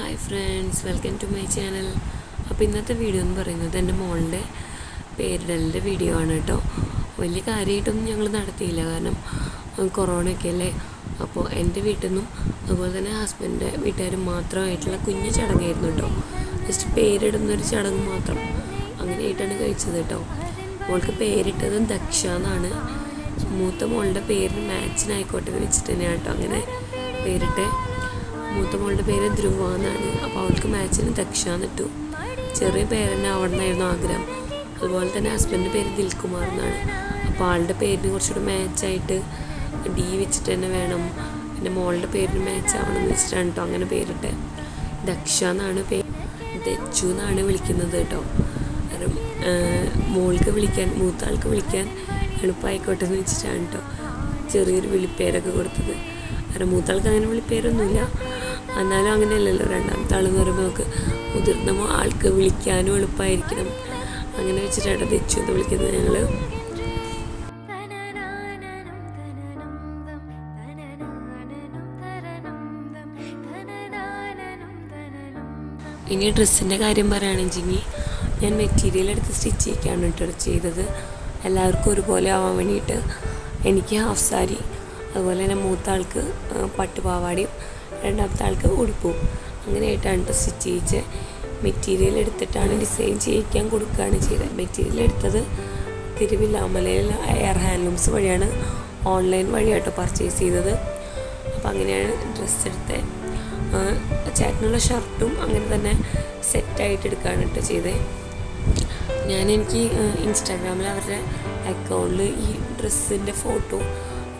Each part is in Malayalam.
Friends welcome to my channel. അപ്പോൾ ഇന്നത്തെ വീഡിയോ എന്ന് പറയുന്നത് എന്റെ മോളുടെ പേരിടലിന്റെ വീഡിയോ ആണ് കേട്ടോ. വലിയ കാര്യമായിട്ടൊന്നും ഞങ്ങൾ നടത്തിയില്ല. കാരണം കൊറോണയൊക്കെ അല്ലേ? അപ്പോൾ എന്റെ വീട്ടിൽ നിന്നും അതുപോലെ തന്നെ ഹസ്ബൻഡിന്റെ വീട്ടുകാരും മാത്രമായിട്ടുള്ള കുഞ്ഞു ചടങ്ങായിരുന്നു കേട്ടോ. ജസ്റ്റ് പേരിടുന്നൊരു ചടങ്ങ് മാത്രം അങ്ങനെയായിട്ടാണ് കഴിച്ചത് കേട്ടോ. മോൾക്ക് പേരിട്ടത് ദക്ഷ എന്നാണ്. മൂത്ത മോളുടെ പേരിന് മാച്ചിനായിക്കോട്ടെ വെച്ചിട്ട് തന്നെയാണ് കേട്ടോ അങ്ങനെ പേരിട്ട് മൂത്ത മോളുടെ പേര് ധ്രുവ എന്നാണ് അപ്പോൾ അവൾക്ക് മാച്ചിന് ദക്ഷ എന്നിട്ടു ചെറിയ പേരെന്നെ അവിടെ നിന്നായിരുന്നു ആഗ്രഹം. അതുപോലെ തന്നെ ഹസ്ബൻഡിന്റെ പേര് ദിൽകുമാർ എന്നാണ്. അപ്പോൾ ആളുടെ പേരിന് കുറച്ചുകൂടെ മാച്ചായിട്ട് ഡി വെച്ചിട്ട് തന്നെ വേണം. പിന്നെ മോളുടെ പേരിന് മാച്ച് ആവണം എന്ന് വെച്ചിട്ടാണ് കേട്ടോ അങ്ങനെ പേരിട്ടെ. ദക്ഷ എന്നാണ് പേര് ദച്ചു എന്നാണ് വിളിക്കുന്നത് കേട്ടോ കാരണം മോൾക്ക് വിളിക്കാൻ മൂത്ത ആൾക്ക് വിളിക്കാൻ എളുപ്പമായിക്കോട്ടെ എന്ന് വെച്ചിട്ടാണ് കേട്ടോ ചെറിയൊരു വിളിപ്പേരൊക്കെ കൊടുത്തത്. കാരണം മൂത്താൾക്ക് അങ്ങനെ വിളിപ്പേരൊന്നുമില്ല എന്നാലും അങ്ങനെയല്ലല്ലോ രണ്ടാമത്തെ ആളെന്ന് പറയുമ്പോൾ നമുക്ക് മുതിർന്ന ആൾക്ക് വിളിക്കാനും എളുപ്പമായിരിക്കണം അങ്ങനെ വെച്ചിട്ടാണ് തെച്ചു എന്ന് വിളിക്കുന്നത് ഞങ്ങൾ ഇനി ഡ്രസ്സിന്റെ കാര്യം പറയുകയാണെങ്കിൽ ഞാൻ മെറ്റീരിയൽ എടുത്ത് സ്റ്റിച്ച് ചെയ്യിക്കാണ് കേട്ടോ ചെയ്തത്. എല്ലാവർക്കും ഒരുപോലെ ആവാൻ വേണ്ടിയിട്ട് എനിക്ക് ഹാഫ് സാരി അതുപോലെ തന്നെ മൂത്ത ആൾക്ക് പട്ടുപാവാടയും രണ്ടാമത്തെ ആൾക്ക് ഉടുപ്പും. അങ്ങനെയായിട്ടാണ് കേട്ടോ സ്റ്റിച്ച് ചെയ്യിച്ച്. മെറ്റീരിയൽ എടുത്തിട്ടാണ് ഡിസൈൻ ചെയ്യിക്കാൻ കൊടുക്കുകയാണ് ചെയ്തത് മെറ്റീരിയൽ എടുത്തത് തിരുവില്ലാമലയിൽ എയർ ഹാൻഡ്ലൂംസ് വഴിയാണ്. ഓൺലൈൻ വഴിയായിട്ട് പർച്ചേസ് ചെയ്തത്. അപ്പോൾ അങ്ങനെയാണ് ഡ്രസ്സ് എടുത്തത് ചേട്ടനുള്ള ഷർട്ടും അങ്ങനെ തന്നെ സെറ്റായിട്ട് എടുക്കുകയാണ് കേട്ടോ ചെയ്തത് ഞാൻ എനിക്ക് ഇൻസ്റ്റാഗ്രാമിൽ അവരുടെ അക്കൗണ്ടിൽ ഈ ഡ്രസ്സിന്റെ ഫോട്ടോ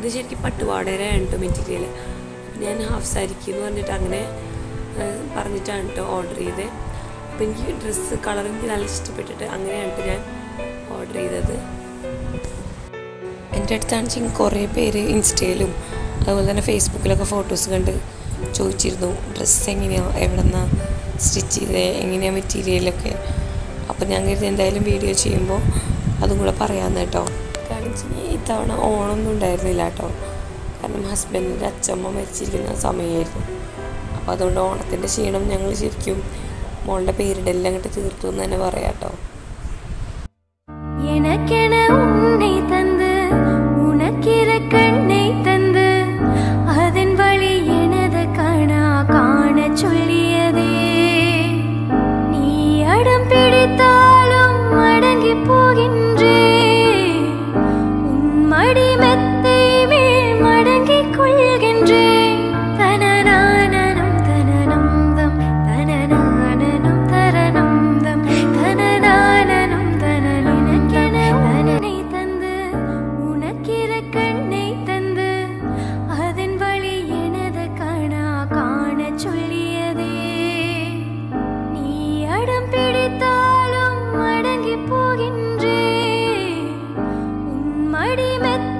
ഇത് ശരിക്കും പട്ടുപാടേരെ കേട്ടോ മെറ്റീരിയൽ ഞാൻ ഹാഫ് സാരിക്ക് എന്ന് പറഞ്ഞിട്ട് അങ്ങനെ പറഞ്ഞിട്ടാണ് കേട്ടോ ഓർഡർ ചെയ്തത് അപ്പോൾ എനിക്ക് ഡ്രസ്സ് കളർ എനിക്ക് നല്ല ഇഷ്ടപ്പെട്ടിട്ട് അങ്ങനെയാണ് ഞാൻ ഓർഡർ ചെയ്തത്. എന്റെ അടുത്താണെന്ന് കുറേ പേര് ഇൻസ്റ്റയിലും അതുപോലെ തന്നെ ഫേസ്ബുക്കിലൊക്കെ ഫോട്ടോസ് കണ്ട് ചോദിച്ചിരുന്നു ഡ്രസ്സ് എങ്ങനെയാണ് എവിടെ നിന്നാണ് സ്റ്റിച്ച് ചെയ്തത് എങ്ങനെയാണ് മെറ്റീരിയലൊക്കെ? അപ്പോൾ ഞാൻ കരുതി എന്തായാലും വീഡിയോ ചെയ്യുമ്പോൾ അതും കൂടെ പറയാമെന്ന് കേട്ടോ. പറയുകയാണെന്ന് വെച്ചാൽ ഇത്തവണ ഓണമൊന്നും ഉണ്ടായിരുന്നില്ല കേട്ടോ. കാരണം ഹസ്ബൻഡിന്റെ അച്ഛമ്മ മരിച്ചിരിക്കുന്ന സമയമായിരുന്നു അപ്പോൾ അതുകൊണ്ട് ഓണത്തിന്റെ ക്ഷീണം ഞങ്ങൾ ശരിക്കും മോളുടെ പേരിടെല്ലാം അങ്ങോട്ട് തീർത്തു എന്ന് തന്നെ പറയാം കേട്ടോ. போகின்ற மடிமெத்த